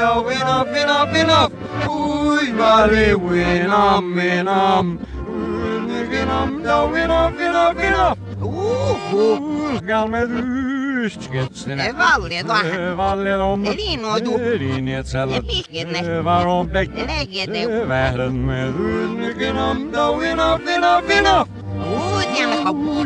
enough. Uy, vale, winam. Winam, no, enough, enough, enough. Uh, Skal med utsketsene. det var det da. Valler om Rino, du. Rinetselle. Likene. Var om begge. Legge det. Verden med udnykken no, enough, enough, enough.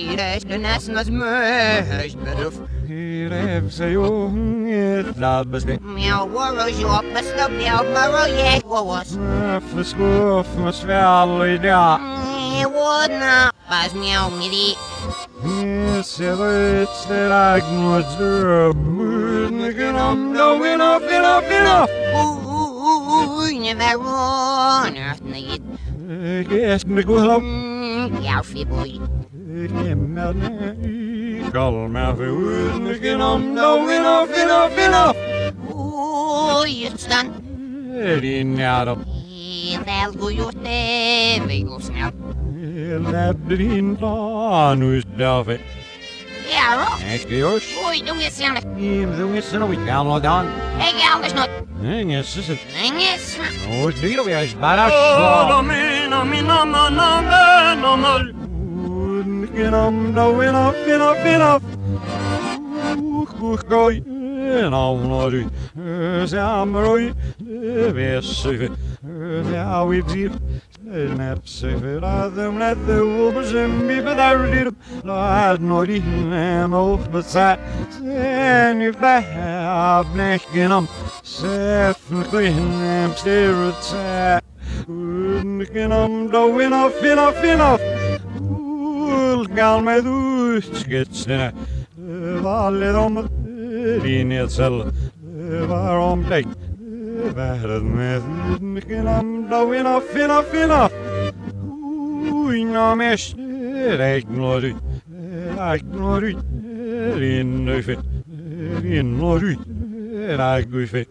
enough, enough. Uy, ja, så. Mas vähäilu. Ireskenes nos mös beruf. Hirev se jo, et labeste. Mjau, voro joppa stop, mjau, voro je, vovos. Förskuff med svärl i dag. Mjau, vodna, pas mjau, miri. Ser ut till Ragnars dröm. Udnykken no, enough, enough, enough. Uy, ne vero, nötnigit. Gäst med gullab. Jau, fiboy. Himmel, kalma för udnykken no, enough, enough, enough. Uy, justan. Rinjaro. Velgo gjort det, vigosnell. Labrindanus dave. Jaro. Eskios. Uy, du är sen. Imzungisno ikalnodan. Jag är alldeles nåt. Engesis. Inges. Osliro vias baras. mina, Enough, no, enough, enough, enough. Gooi. Nou, nou, Samroi. Vessuve. Ja, we bzier. Nepse radum let the wolbes be bedaurdir. Laat nori en of besat. Sen if I have negenam. Sefn grin spirit. Ungenam do enough, enough, enough. Ulgal med utsketsene. Valler om rinetsel. Var om deg. Verden med utgenam do enough, enough, enough. Uina mest regnor ut. Regnor ut. Rinner ut. Rinner ut. Regnor ut.